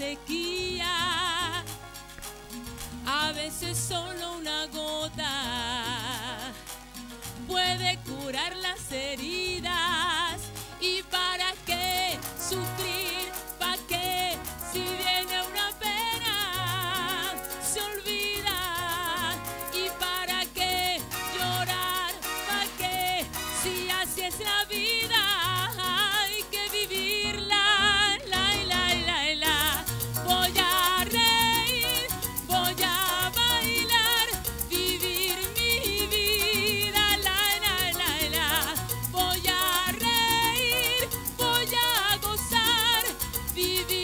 sequía, a veces solo una gota puede curar Bibi